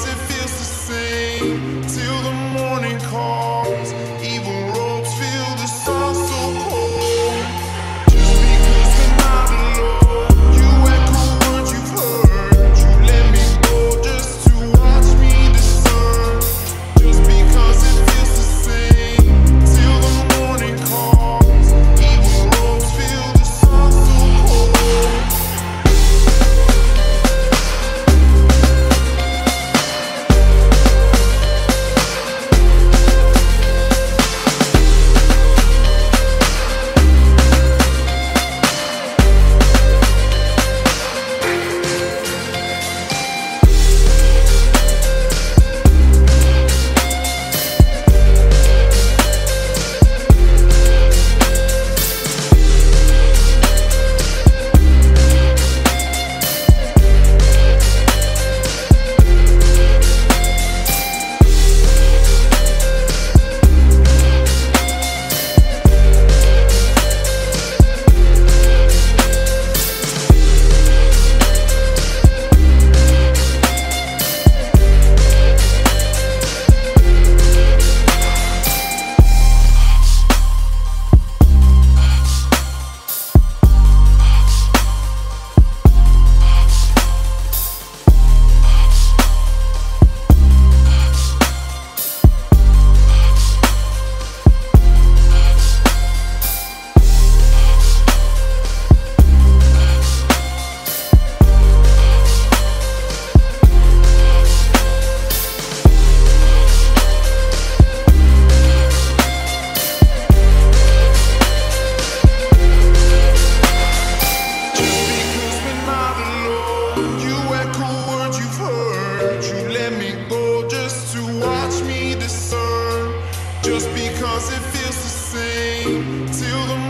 cause it feels the same till the morning call. let me go just to watch me discern. Just because it feels the same till the